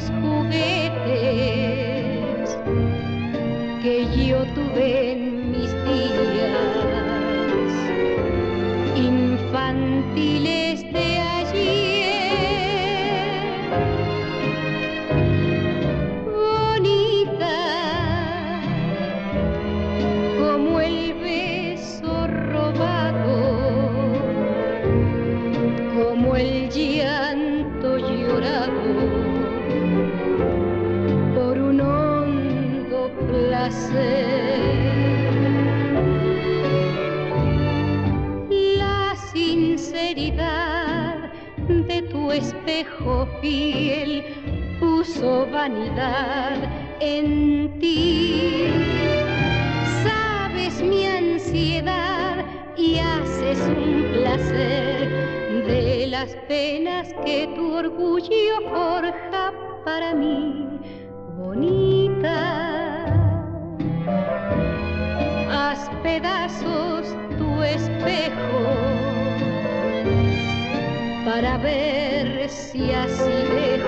those La sinceridad de tu espejo fiel puso vanidad en ti. Sabes mi ansiedad y haces un placer de las penas que tu orgullo forja para mí, bonita. Para ver si así dejo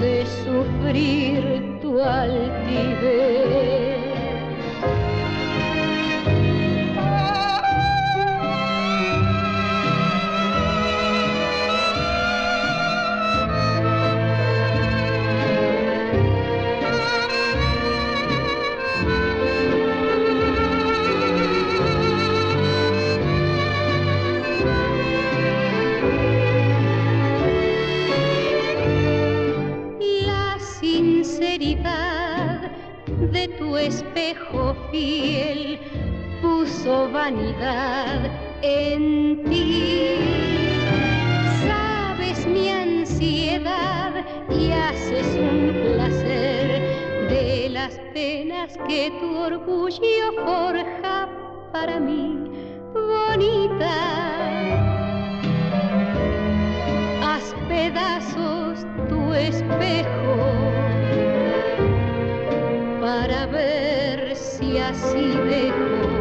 de sufrir tu altivez. De tu espejo fiel puso vanidad en ti. Sabes mi ansiedad y haces un placer de las penas que tu orgullo forja para mí, bonita haz pedazos tu espejo ver si así dejo